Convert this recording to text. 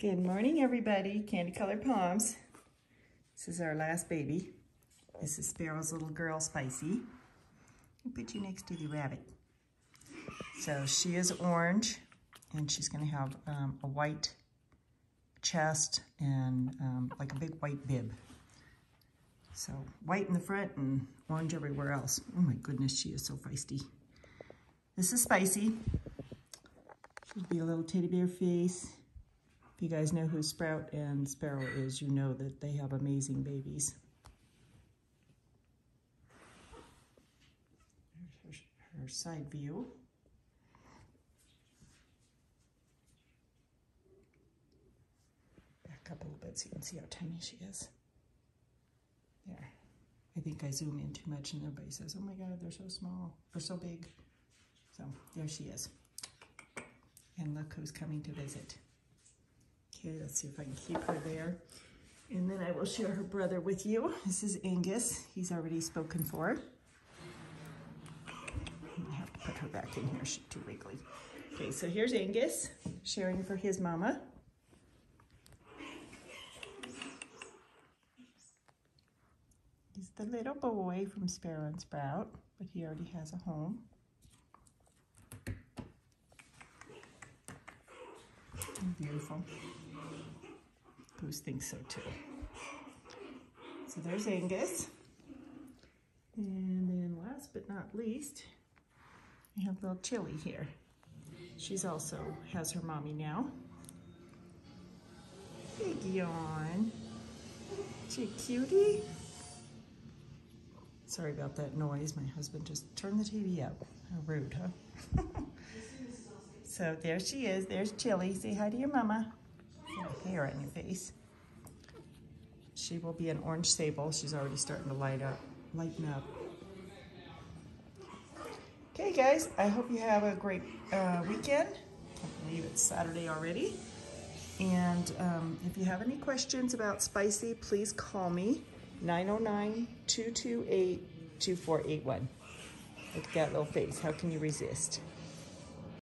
Good morning, everybody. Candy Colored Poms. This is our last baby. This is Sparrow's little girl, Spicy. I'll put you next to the rabbit. So she is orange, and she's going to have um, a white chest and um, like a big white bib. So white in the front and orange everywhere else. Oh my goodness, she is so feisty. This is Spicy. She'll be a little teddy bear face. You guys know who Sprout and Sparrow is, you know that they have amazing babies. Here's her, her side view. Back up a little bit so you can see how tiny she is. There. I think I zoom in too much and everybody says, oh my God, they're so small, they're so big. So there she is. And look who's coming to visit. Okay, let's see if I can keep her there. And then I will share her brother with you. This is Angus. He's already spoken for. I have to put her back in here. She's too wiggly. Okay, so here's Angus sharing for his mama. He's the little boy from Sparrow and Sprout, but he already has a home. Beautiful. Goose thinks so too. So there's Angus. And then last but not least, we have little Chili here. She's also has her mommy now. Big yawn. She cutie. Sorry about that noise. My husband just turned the TV up. How rude, huh? so there she is. There's Chili. Say hi to your mama hair on your face. She will be an orange sable. She's already starting to light up, lighten up. Okay, guys, I hope you have a great uh, weekend. I believe it's Saturday already. And um, if you have any questions about Spicy, please call me, 909-228-2481. Look at that little face. How can you resist?